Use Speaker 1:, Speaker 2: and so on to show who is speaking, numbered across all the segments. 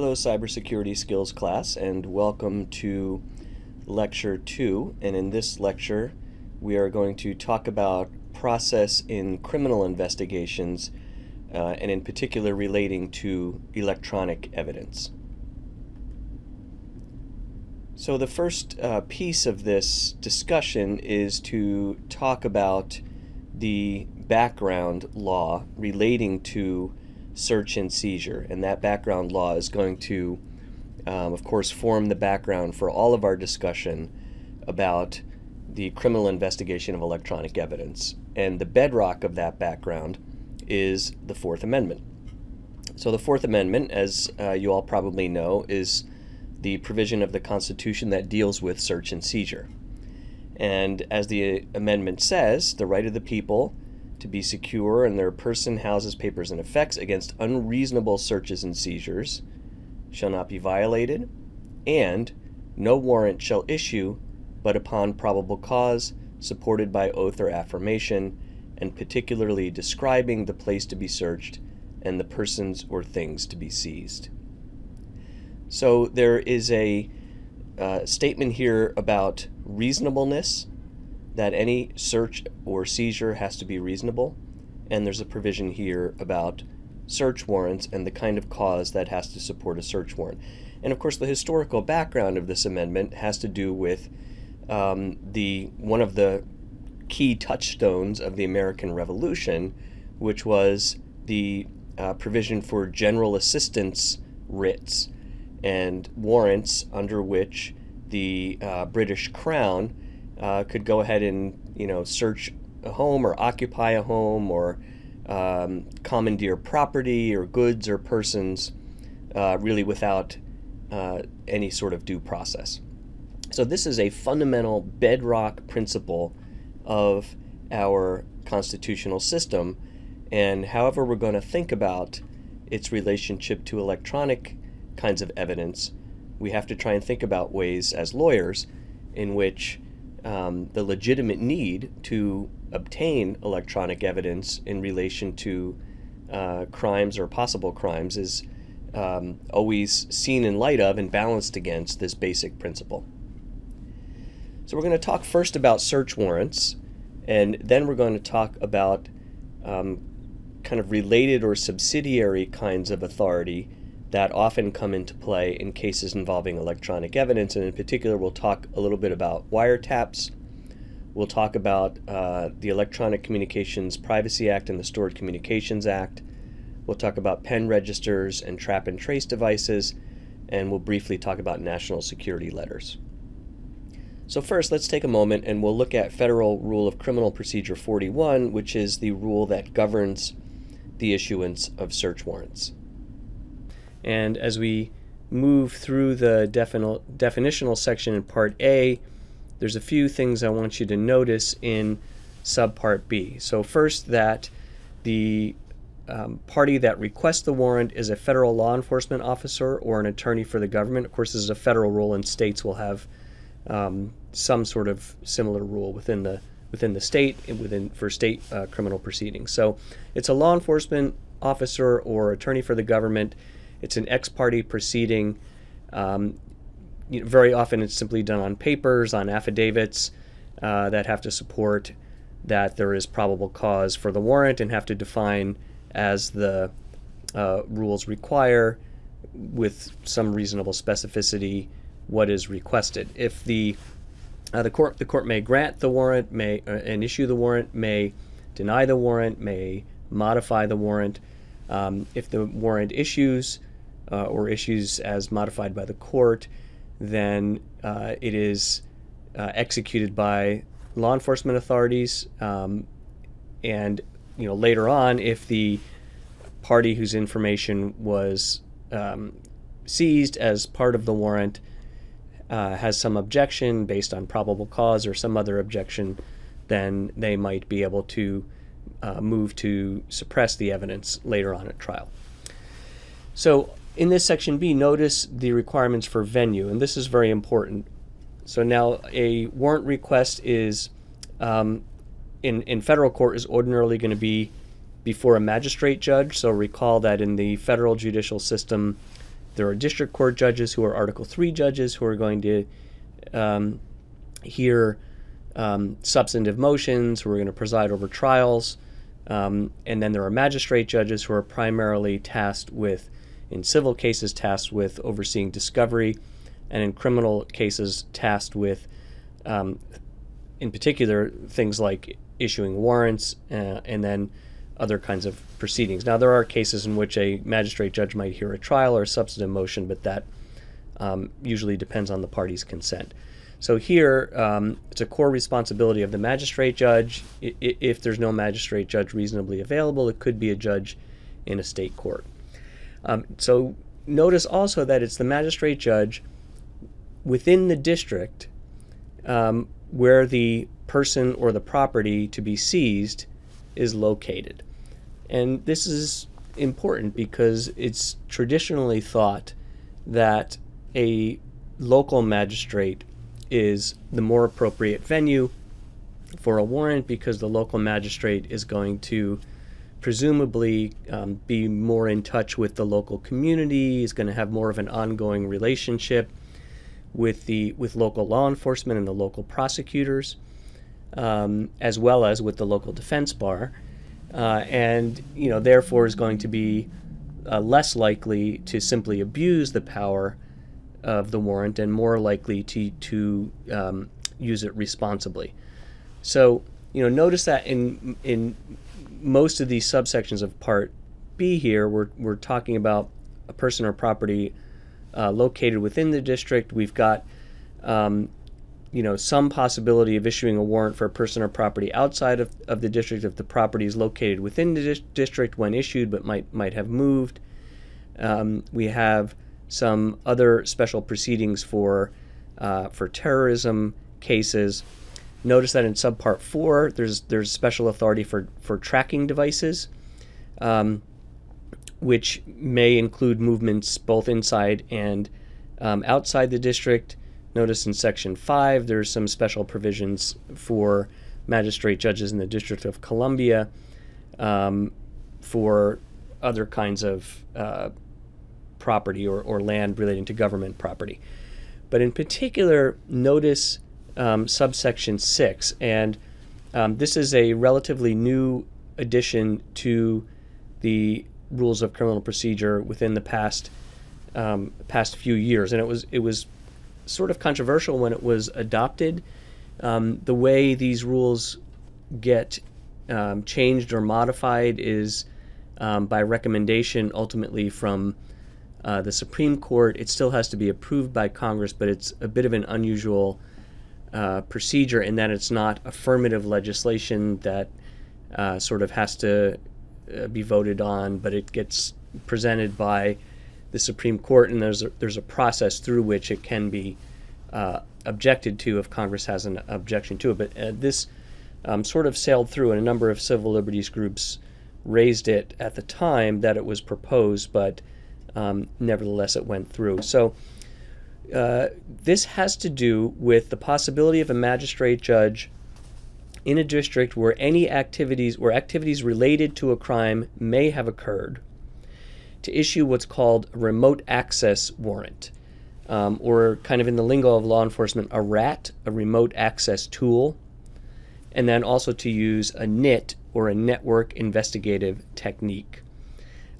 Speaker 1: Hello, cybersecurity skills class, and welcome to lecture two. And in this lecture, we are going to talk about process in criminal investigations, uh, and in particular relating to electronic evidence. So the first uh, piece of this discussion is to talk about the background law relating to search and seizure. And that background law is going to, um, of course, form the background for all of our discussion about the criminal investigation of electronic evidence. And the bedrock of that background is the Fourth Amendment. So, the Fourth Amendment, as uh, you all probably know, is the provision of the Constitution that deals with search and seizure. And as the amendment says, the right of the people to be secure in their person, houses, papers, and effects against unreasonable searches and seizures shall not be violated, and no warrant shall issue but upon probable cause, supported by oath or affirmation, and particularly describing the place to be searched and the persons or things to be seized. So there is a uh, statement here about reasonableness that any search or seizure has to be reasonable, and there's a provision here about search warrants and the kind of cause that has to support a search warrant. And of course, the historical background of this amendment has to do with um, the one of the key touchstones of the American Revolution, which was the uh, provision for general assistance writs and warrants under which the uh, British Crown uh, could go ahead and you know search a home or occupy a home or um, commandeer property or goods or persons uh, really without uh, any sort of due process. So this is a fundamental bedrock principle of our constitutional system and however we're going to think about its relationship to electronic kinds of evidence, we have to try and think about ways as lawyers in which um, the legitimate need to obtain electronic evidence in relation to uh, crimes or possible crimes is um, always seen in light of and balanced against this basic principle. So we're going to talk first about search warrants, and then we're going to talk about um, kind of related or subsidiary kinds of authority that often come into play in cases involving electronic evidence. And in particular, we'll talk a little bit about wiretaps. We'll talk about uh, the Electronic Communications Privacy Act and the Stored Communications Act. We'll talk about pen registers and trap and trace devices. And we'll briefly talk about national security letters. So first, let's take a moment and we'll look at Federal Rule of Criminal Procedure 41, which is the rule that governs the issuance of search warrants. And as we move through the defini definitional section in Part A, there's a few things I want you to notice in subpart B. So first that the um, party that requests the warrant is a federal law enforcement officer or an attorney for the government. Of course, this is a federal rule, and states will have um, some sort of similar rule within the within the state within for state uh, criminal proceedings. So it's a law enforcement officer or attorney for the government it's an ex parte proceeding. Um, you know, very often it's simply done on papers, on affidavits uh, that have to support that there is probable cause for the warrant and have to define as the uh, rules require with some reasonable specificity what is requested. If the uh, the court the court may grant the warrant, may uh, and issue the warrant, may deny the warrant, may modify the warrant. Um, if the warrant issues, uh, or issues as modified by the court, then uh, it is uh, executed by law enforcement authorities. Um, and you know later on, if the party whose information was um, seized as part of the warrant uh, has some objection based on probable cause or some other objection, then they might be able to uh, move to suppress the evidence later on at trial. So in this section B, notice the requirements for venue, and this is very important. So now a warrant request is um, in, in federal court is ordinarily going to be before a magistrate judge. So recall that in the federal judicial system, there are district court judges who are Article 3 judges who are going to um, hear um, substantive motions, who are going to preside over trials. Um, and then there are magistrate judges who are primarily tasked with, in civil cases, tasked with overseeing discovery, and in criminal cases, tasked with, um, in particular, things like issuing warrants uh, and then other kinds of proceedings. Now, there are cases in which a magistrate judge might hear a trial or a substantive motion, but that um, usually depends on the party's consent. So here, um, it's a core responsibility of the magistrate judge. If there's no magistrate judge reasonably available, it could be a judge in a state court. Um, so notice also that it's the magistrate judge within the district um, where the person or the property to be seized is located. And this is important because it's traditionally thought that a local magistrate is the more appropriate venue for a warrant because the local magistrate is going to presumably um, be more in touch with the local community, is going to have more of an ongoing relationship with the with local law enforcement and the local prosecutors, um, as well as with the local defense bar, uh, and you know therefore is going to be uh, less likely to simply abuse the power of the warrant and more likely to to um, use it responsibly. So you know notice that in in most of these subsections of Part B here, we're we're talking about a person or property uh, located within the district. We've got um, you know some possibility of issuing a warrant for a person or property outside of, of the district if the property is located within the dis- district when issued but might might have moved. Um, we have some other special proceedings for uh, for terrorism cases. Notice that in subpart four, there's there's special authority for for tracking devices, um, which may include movements both inside and um, outside the district. Notice in section five, there's some special provisions for magistrate judges in the District of Columbia um, for other kinds of uh, property or, or land relating to government property. But in particular, notice um, subsection 6, and um, this is a relatively new addition to the rules of criminal procedure within the past um, past few years, and it was it was sort of controversial when it was adopted. Um, the way these rules get um, changed or modified is um, by recommendation, ultimately from uh, the Supreme Court. It still has to be approved by Congress, but it's a bit of an unusual uh, procedure in that it's not affirmative legislation that uh, sort of has to uh, be voted on, but it gets presented by the Supreme Court, and there's a, there's a process through which it can be uh, objected to if Congress has an objection to it. But uh, this um, sort of sailed through, and a number of civil liberties groups raised it at the time that it was proposed, but um, nevertheless it went through. So uh, this has to do with the possibility of a magistrate judge in a district where any activities where activities related to a crime may have occurred to issue what's called a remote access warrant, um, or kind of in the lingo of law enforcement, a RAT, a remote access tool, and then also to use a NIT or a network investigative technique.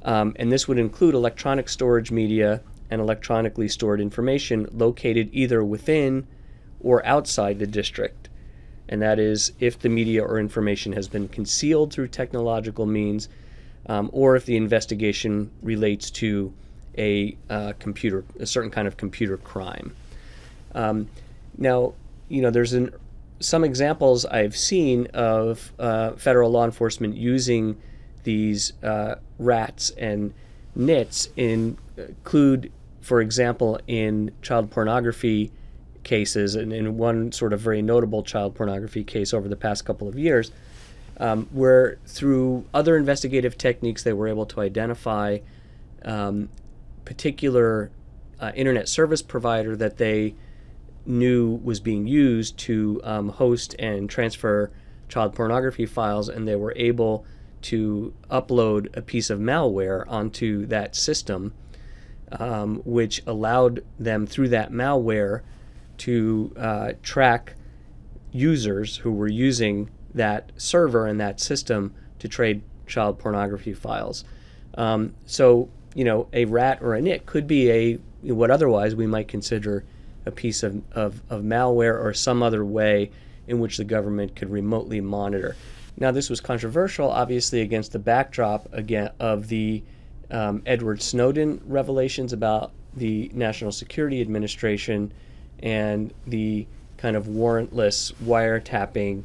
Speaker 1: Um, and this would include electronic storage media and electronically stored information located either within or outside the district. And that is if the media or information has been concealed through technological means um, or if the investigation relates to a uh, computer, a certain kind of computer crime. Um, now, you know, there's an, some examples I've seen of uh, federal law enforcement using these uh, rats and nits include, for example, in child pornography cases, and in one sort of very notable child pornography case over the past couple of years, um, where through other investigative techniques they were able to identify um, particular uh, internet service provider that they knew was being used to um, host and transfer child pornography files, and they were able to upload a piece of malware onto that system um, which allowed them through that malware to uh, track users who were using that server and that system to trade child pornography files. Um, so, you know, a rat or a nit could be a what otherwise we might consider a piece of, of, of malware or some other way in which the government could remotely monitor. Now, this was controversial, obviously, against the backdrop again of the um, Edward Snowden revelations about the National Security Administration and the kind of warrantless wiretapping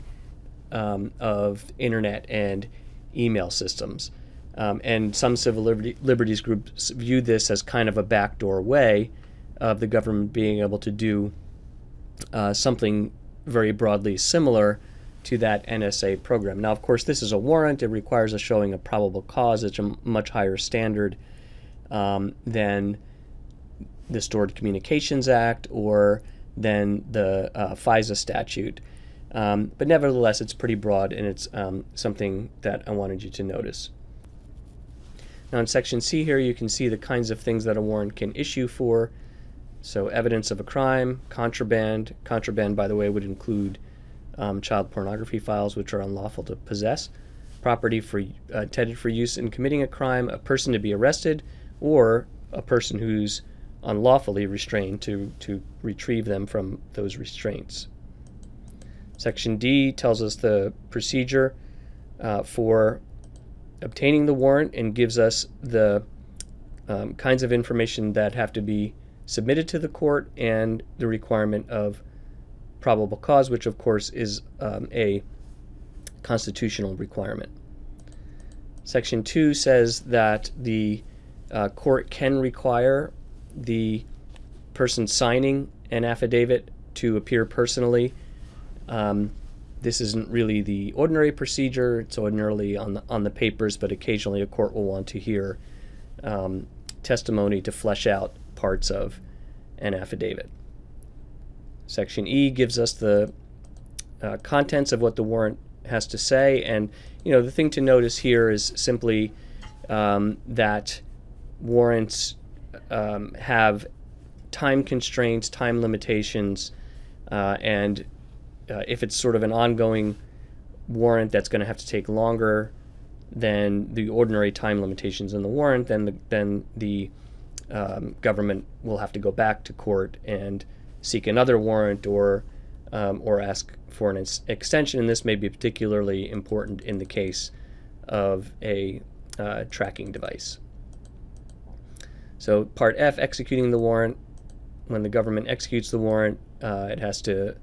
Speaker 1: um, of internet and email systems. Um, and some civil liberty, liberties groups viewed this as kind of a backdoor way of the government being able to do uh, something very broadly similar to that NSA program. Now, of course, this is a warrant. It requires a showing of probable cause. It's a much higher standard um, than the Stored Communications Act or than the uh, FISA statute. Um, but nevertheless, it's pretty broad and it's um, something that I wanted you to notice. Now, in Section C here, you can see the kinds of things that a warrant can issue for. So, evidence of a crime, contraband. Contraband, by the way, would include um, child pornography files, which are unlawful to possess. Property for uh, intended for use in committing a crime, a person to be arrested, or a person who's unlawfully restrained to, to retrieve them from those restraints. Section D tells us the procedure uh, for obtaining the warrant and gives us the um, kinds of information that have to be submitted to the court and the requirement of probable cause, which of course is um, a constitutional requirement. Section 2 says that the uh, court can require the person signing an affidavit to appear personally. Um, this isn't really the ordinary procedure. It's ordinarily on the, on the papers, but occasionally a court will want to hear um, testimony to flesh out parts of an affidavit. Section E gives us the uh, contents of what the warrant has to say, and you know the thing to notice here is simply um, that warrants um, have time constraints, time limitations, uh, and uh, if it's sort of an ongoing warrant that's going to have to take longer than the ordinary time limitations in the warrant, then the, then the um, government will have to go back to court and seek another warrant or um, or ask for an ex- extension. And this may be particularly important in the case of a uh, tracking device. So part F, executing the warrant. When the government executes the warrant, uh, it has to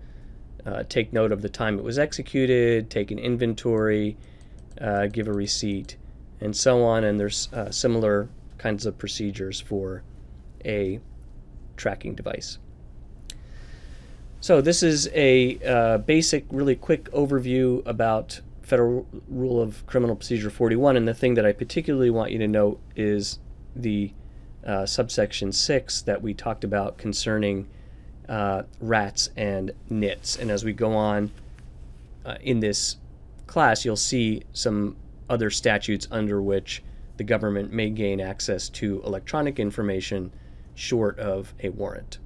Speaker 1: uh, take note of the time it was executed, take an inventory, uh, give a receipt, and so on. And there's uh, similar kinds of procedures for a tracking device. So this is a uh, basic, really quick overview about Federal Rule of Criminal Procedure 41. And the thing that I particularly want you to note is the uh, subsection 6 that we talked about concerning uh, rats and nits. And as we go on uh, in this class, you'll see some other statutes under which the government may gain access to electronic information short of a warrant.